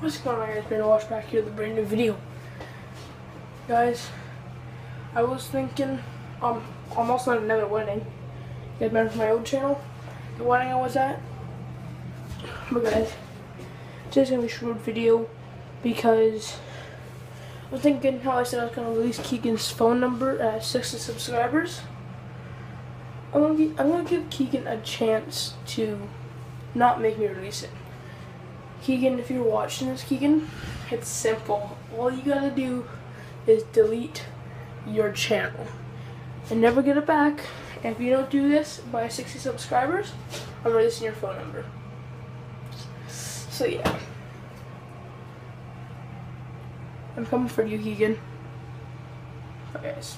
What's going on guys? Brayden Walsh back here with a brand new video. Guys, I was thinking, um, I'm also at another wedding. You guys remember my old channel? The wedding I was at? But guys, today's gonna be a short video because I was thinking how I said I was gonna release Keegan's phone number at 60 subscribers. I'm gonna, gi- I'm gonna give Keegan a chance to not make me release it. Keegan, if you're watching this, Keegan, it's simple. All you gotta do is delete your channel and never get it back. If you don't do this by 60 subscribers, I'm releasing your phone number. So yeah. I'm coming for you, Keegan. Bye guys.